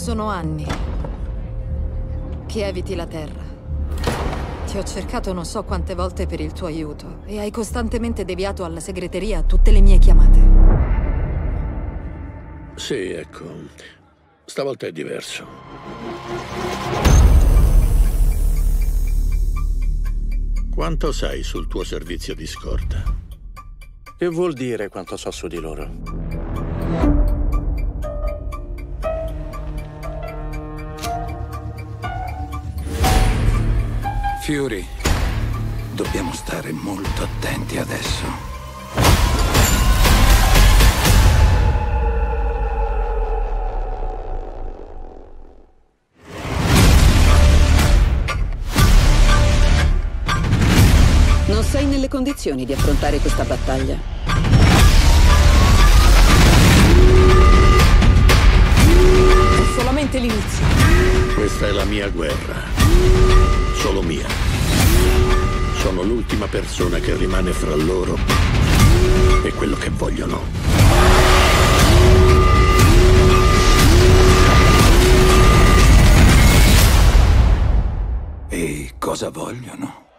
Sono anni che eviti la Terra. Ti ho cercato non so quante volte per il tuo aiuto e hai costantemente deviato alla segreteria tutte le mie chiamate. Sì, ecco. Stavolta è diverso. Quanto sai sul tuo servizio di scorta? Che vuol dire quanto so su di loro? Fury, dobbiamo stare molto attenti adesso. Non sei nelle condizioni di affrontare questa battaglia. È la mia guerra. Solo mia. Sono l'ultima persona che rimane fra loro e quello che vogliono. E cosa vogliono?